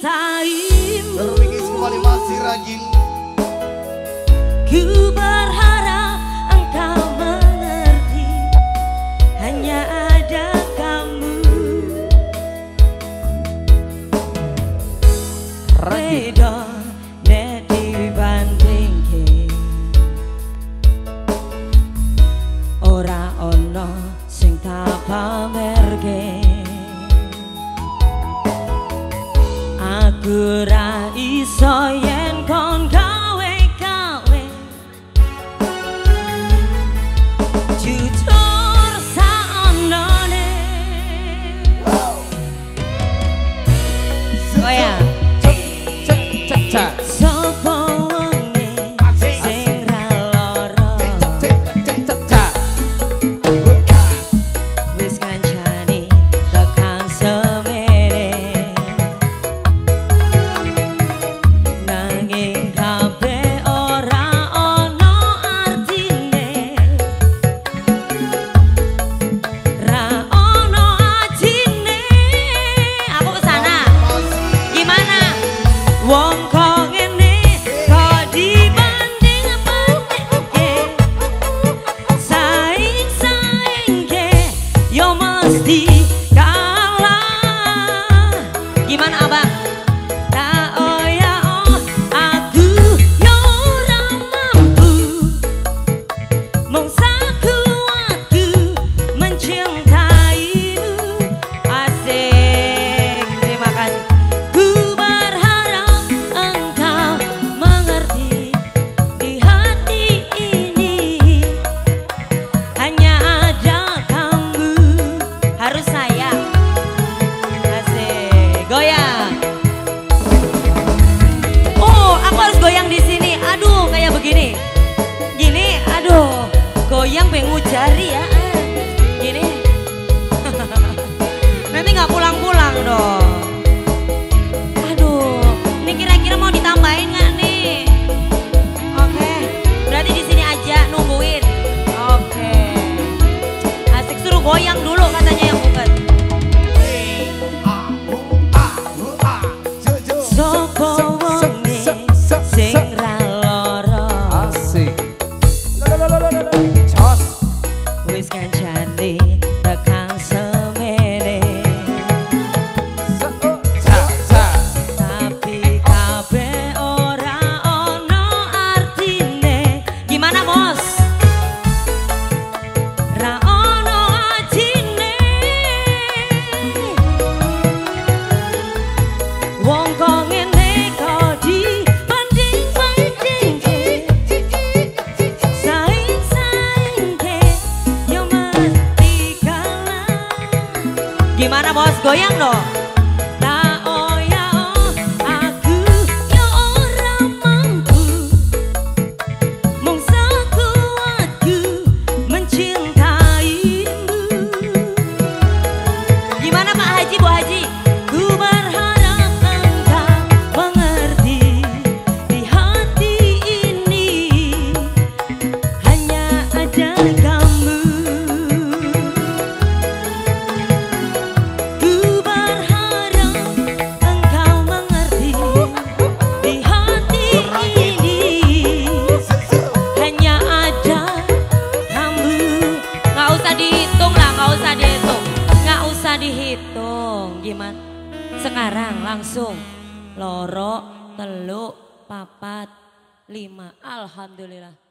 mencintaimu. Termikis kembali masih rajin. 哎呀。long call. yang bengu jari ya eh. gini. Nanti nggak pulang-pulang dong. Aduh ini kira-kira mau ditambahin nggak nih? Oke berarti di sini aja nungguin. Oke. Asik suruh goyang dulu. Gimana bos goyang dong? Sekarang langsung. Loro, teluk, papat, lima. Alhamdulillah.